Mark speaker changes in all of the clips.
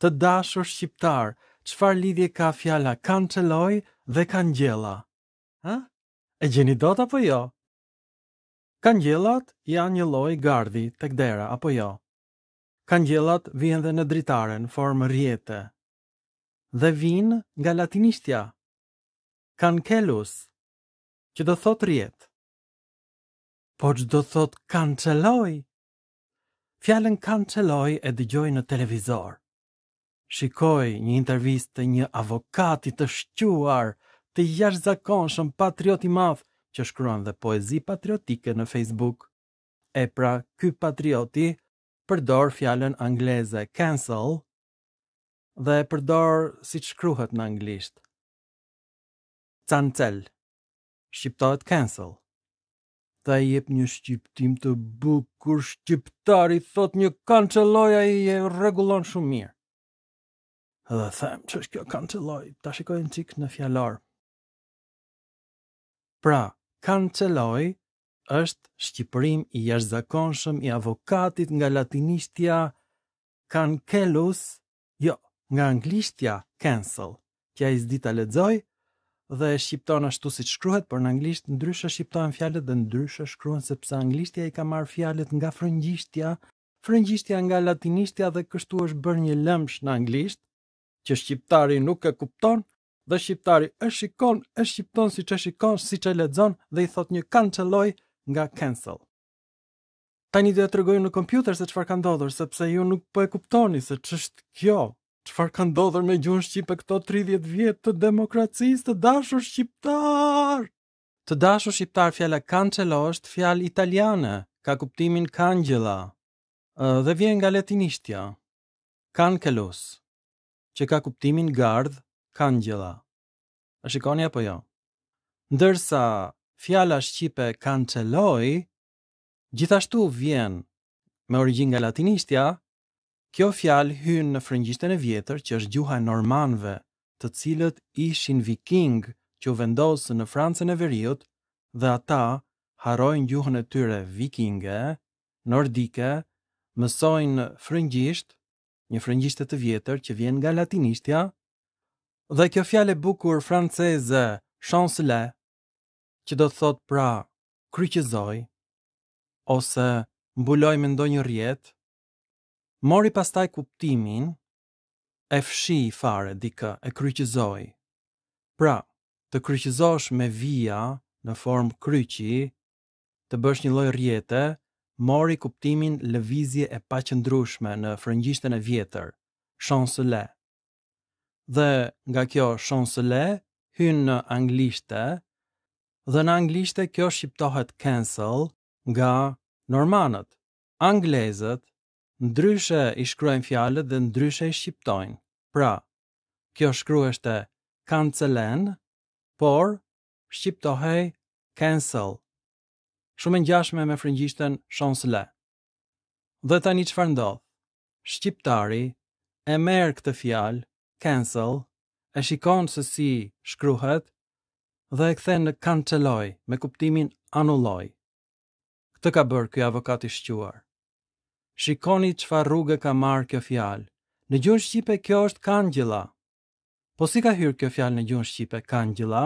Speaker 1: Të dashur shqiptarë, çfarë lidhje ka fjala kançeloj dhe kangjella? Hë? E gjeni dot apo jo? Kangjellat janë një lloj gardhi tek dera apo jo? Kangjellat vihen dhe në dritare në formë rrjete. Dhe vijnë nga latinishtja cancellus, që do thotë rrjet. Po ç'do thotë kançeloj? Fjalën kançeloj e dëgjoj në televizor. Shikoj një intervistë të një avokati të shquar, të jashtëzakonshëm, patriot i madh, që shkruan dhe poezi patriotike në Facebook. E pra, ky patrioti përdor fjalën angleze cancel dhe e përdor siç shkruhet në anglisht. Cancel. Shqiptohet cancel. I jep një shqiptim të bukur shqiptari thotë një kançeloj ai e rregullon shumë mirë. Dhe them ç'është kjo kançeloj, ta shikoj një çikë në fjalor. Pra, kançeloj është shqipërim i jashtëzakonshëm i avokatit nga latinishtja cancellus, Jo, nga anglishtja cancel, që ai s'di ta lexojë dhe e shqipton ashtu siç shkruhet, por në anglisht ndryshe shqiptohen fjalët dhe ndryshe shkruhen sepse anglishtja i ka marrë fjalët nga frëngjishtja, frëngjishtja nga latinishtja dhe kështu është bërë një lëmsh në anglisht që shqiptari nuk e kupton dhe shqiptari e shikon, e shqipton siç e shikon, siç e lexon dhe i thotë një kançeloj nga cancel. Tani do jua tregoj në kompjuter se çfarë ka ndodhur, sepse ju nuk po e kuptoni se ç'është kjo. Çfarë ka ndodhur me gjuhën shqipe këto 30 vjet të demokracisë të dashur shqiptarë? Të dashur shqiptarë, fjala cancello është fjalë italiane, ka kuptimin kangjella dhe vjen nga latinishtja cancellus, që ka kuptimin gardh, kangjella. E shikoni apo jo? Ndërsa fjala shqipe kançeloj Gjithashtu vjen me origjinë nga latinishtja, kjo fjalë hyn në frëngjishten e vjetër që është gjuha e normanëve, të cilët ishin vikingë që u vendosën në Francën e Veriut dhe ata harrojnë gjuhën e tyre vikinge, nordike, mësojnë frëngjisht, një frëngjishte të vjetër që vjen nga latinishtja, dhe kjo fjalë e bukur franceze canceler, që do të thotë pra kryqëzoj ose mbuloj me ndonjë rrjet, mori pastaj kuptimin e fshi fare dikë, e kryqëzoj. Pra, të kryqëzosh me vija në formë kryqi, të bësh një lloj rrjete, mori kuptimin lëvizje e paqëndrueshme në frëngjishten e vjetër, chanceler, Dhe nga kjo chanceler hyn në anglishte dhe në anglishte kjo shqiptohet cancel nga normanët. Anglezët ndryshe i shkruajnë fjalët dhe ndryshe i shqiptojnë. Pra, kjo shkruheshte kancelen, por shqiptohej cancel. Shumë e ngjashme me frëngjishten chanceler. Dhe tani çfarë ndodh? Shqiptari e merr këtë fjalë, cancel, e shikon se si shkruhet dhe e kthen në kançeloj, me kuptimin anulloj. Këtë ka bërë ky avokat i shquar. Shikoni çfarë rruge ka marrë kjo fjalë. Në gjuhën shqipe kjo është kangjëlla. Po si ka hyrë kjo fjalë në gjuhën shqipe, kangjëlla?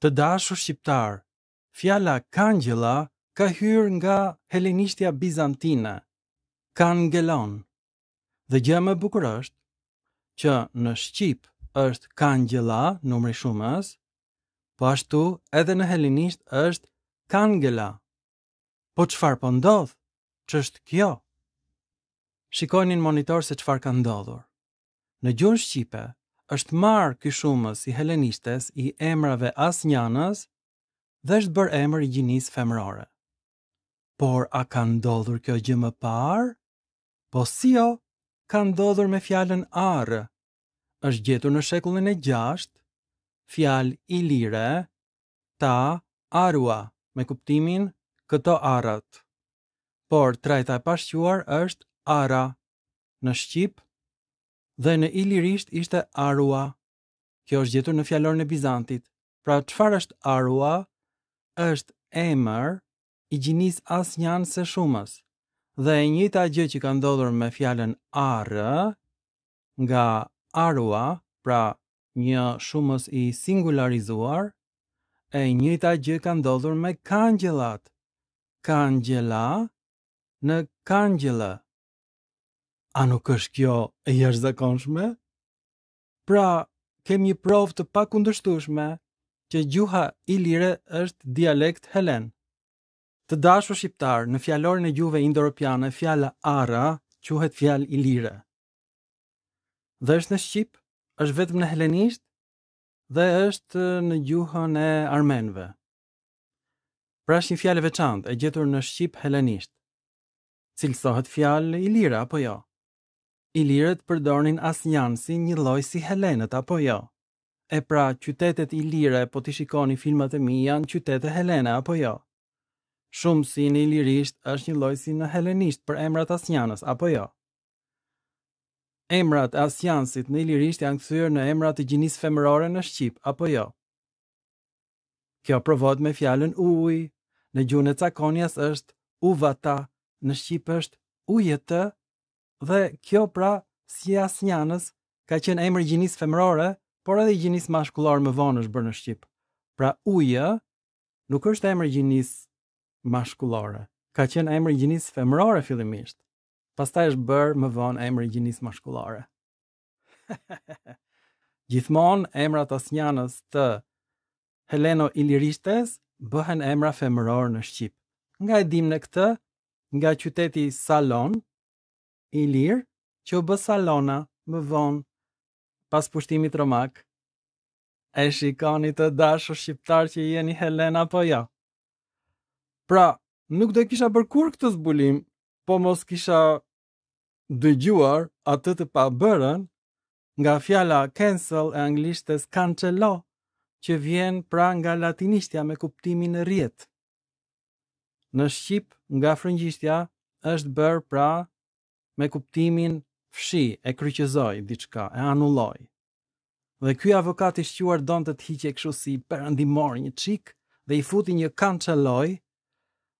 Speaker 1: Të dashur shqiptarë, Fjala kangjëlla ka hyrë nga helenishtja bizantine, kangelon, dhe gjëja më e bukur është, që në shqip është kangjëlla, numri shumës, po ashtu edhe në helenisht është kangela. Po çfarë po ndodh? Ç'është kjo? Shikojni në monitor se çfarë ka ndodhur. Në gjuhën shqipe, është marrë ky shumës i helenishtes i emrave asnjanës dhe është bërë emër i gjinisë femërore. Por a ka ndodhur kjo gjë më parë? Po si jo, ka ndodhur me fjalën arrë. Është gjetur në shekullin e gjashtë, fjalë ilire, ta arua, me kuptimin këto arrat. Por trajta e pashquar është arrë, në shqip dhe në ilirisht ishte Arua. Kjo është gjetur në fjalorin e Bizantit. Pra çfarë është Arua? Është emër i gjinisë asnjanëse shumës. Dhe e njëjta gjë që ka ndodhur me fjalën arrë nga arua, pra një shumës i singularizuar, e njëjta gjë ka ndodhur me kangjellat. Kangela në kangjella, A nuk është kjo e jashtëzakonshme? Pra, kemi një provë të pakundërshtueshme që gjuha ilire është dialekt helen. Të dashur shqiptarë, në fjalorin e gjuhëve indoeuropiane, fjala ara quhet fjalë ilire. Dhe është në shqip, është vetëm në helenisht dhe është në gjuhën e armenëve. Pra është një fjalë e veçantë e gjetur në shqip helenisht. Cilësohet fjalë ilire apo jo? Ilirët përdornin asnjanësin njëlloj si helenët apo jo? E pra qytetet ilire po t'i shikoni filmat e mi janë qytete helene apo jo? Shumësi në ilirisht është njëlloj si në helenisht për emrat asnjanës apo jo? Emrat e asnjanësit në ilirisht janë kthyer në emra të gjinisë femërore në shqip apo jo? Kjo provohet me fjalën ujë, në gjuhën e Cakonisë është uvata, në shqip është ujët dhe kjo pra si asnjanës ka qenë emër i gjinisë femërore, por edhe i gjinisë mashkullore më vonë është bërë në shqip. Pra ujë nuk është emër i gjinisë mashkullore, ka qenë emër i gjinisë femërore fillimisht. Pastaj është bërë më vonë emër i gjinisë mashkullore. Gjithmonë emrat asnjanës të heleno-ilirishtes bëhen emra femërorë në shqip. Nga e dimë ne këtë, nga qyteti Salon ilir, që u bë Salona më vonë pas pushtimit romak. E shikoni të dashur shqiptarë që jeni helenë apo jo. Pra, nuk do kisha bërë kurrë këtë zbulim, po mos kisha dëgjuar atë të pabërën nga fjala cancel e anglishtes kanceloj, që vjen pra nga latinishtja me kuptimin rrjetë. Në shqip nga frëngjishtja është bërë pra me kuptimin fshij, e kryqëzoj diçka, e anulloj. Dhe ky avokat i shquar donte të hiqej kështu si perëndimor një çikë dhe i futi një kanceloj